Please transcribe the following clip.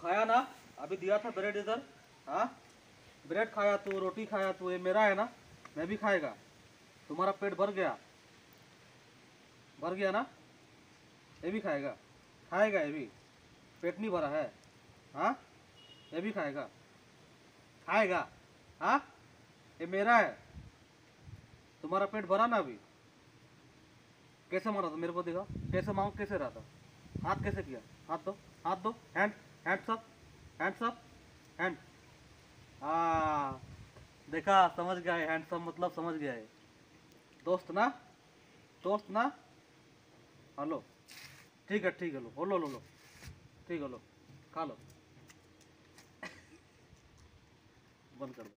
खाया ना? अभी दिया था ब्रेड इधर। हाँ? ब्रेड खाया तू, रोटी खाया तू, ये मेरा है ना? मैं भी खाएगा। तुम्हारा पेट भर गया। भर गया ना? ये भी खाएगा। खाएगा ये भी। पेट नहीं भरा है। हाँ? ये भी खाएगा। खाएगा। हाँ? ये मेरा है। तुम्हारा पेट भरा ना अभी? कैसे मारा था? मेरे को देखा कैसे मांग? कैसे रहा था? हाथ कैसे किया? हाथ दो। हाथ दो। Hand hands up hands up hand हाँ देखा, समझ गया है हैंड्स अप मतलब समझ गया है दोस्त ना दोस्त ना। हेलो ठीक है ठीक है, लो। बोलो लो लो। ठीक है, लो। खा लो। बंद कर